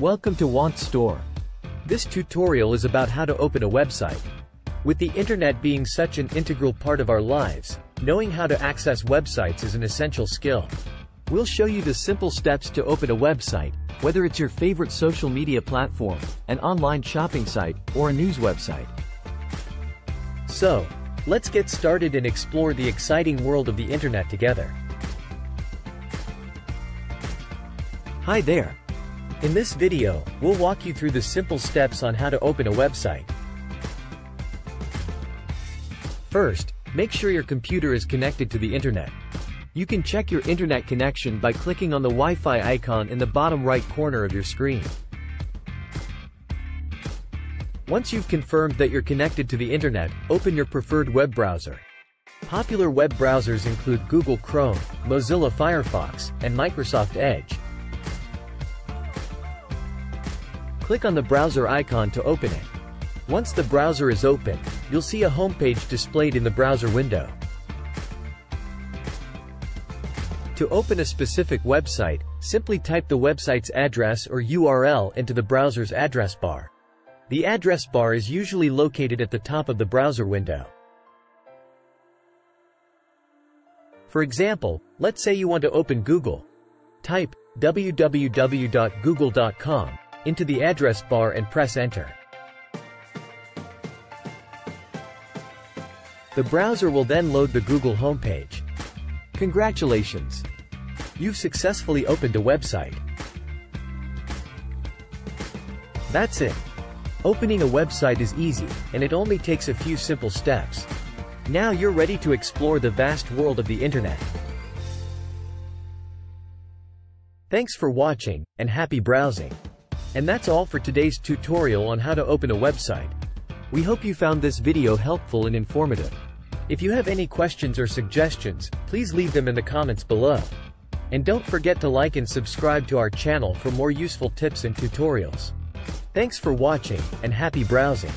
Welcome to Want Store. This tutorial is about how to open a website. With the internet being such an integral part of our lives, knowing how to access websites is an essential skill. We'll show you the simple steps to open a website, whether it's your favorite social media platform, an online shopping site, or a news website. So, let's get started and explore the exciting world of the internet together. Hi there. In this video, we'll walk you through the simple steps on how to open a website. First, make sure your computer is connected to the internet. You can check your internet connection by clicking on the Wi-Fi icon in the bottom right corner of your screen. Once you've confirmed that you're connected to the internet, open your preferred web browser. Popular web browsers include Google Chrome, Mozilla Firefox, and Microsoft Edge. Click on the browser icon to open it. Once the browser is open, you'll see a homepage displayed in the browser window. To open a specific website, simply type the website's address or URL into the browser's address bar. The address bar is usually located at the top of the browser window. For example, let's say you want to open Google. Type www.google.com into the address bar and press enter. The browser will then load the Google homepage. Congratulations! You've successfully opened a website. That's it. Opening a website is easy, and it only takes a few simple steps. Now you're ready to explore the vast world of the internet. Thanks for watching, and happy browsing. And that's all for today's tutorial on how to open a website. We hope you found this video helpful and informative. If you have any questions or suggestions, please leave them in the comments below. And don't forget to like and subscribe to our channel for more useful tips and tutorials. Thanks for watching, and happy browsing.